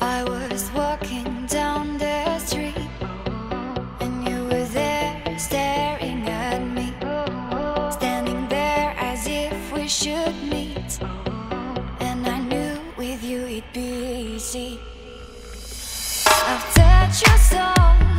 I was walking I've touched your soul.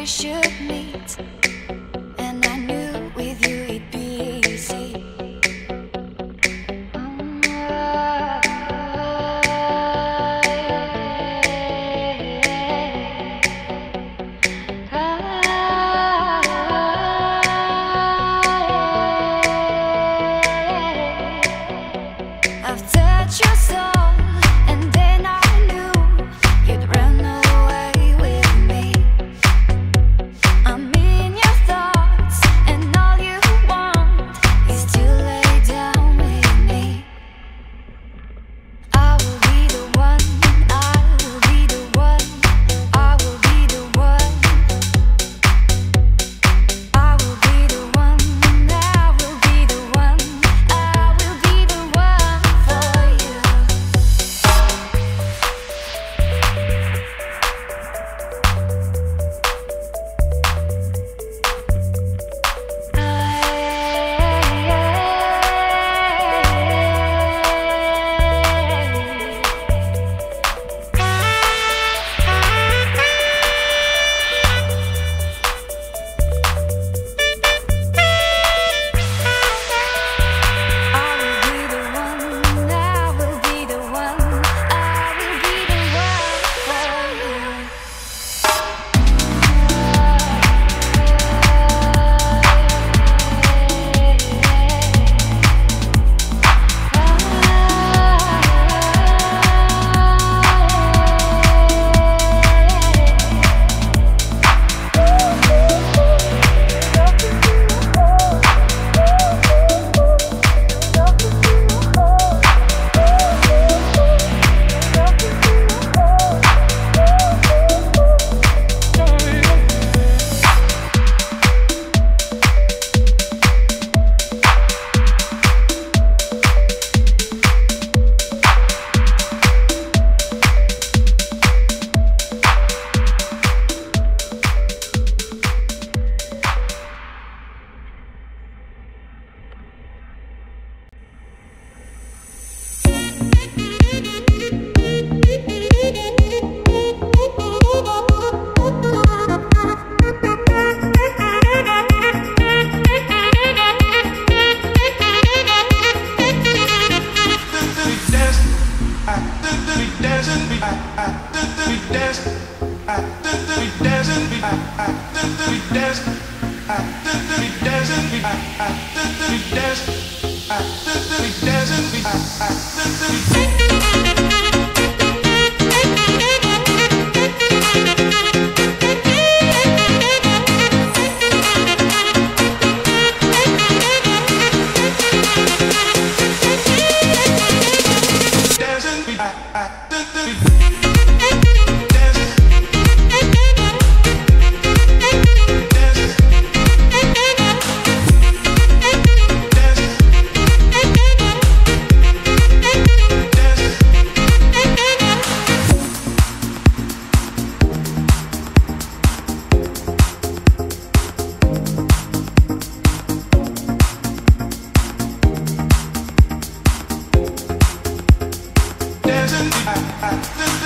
we should meet. We dance, we dance, we dance.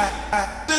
I, I.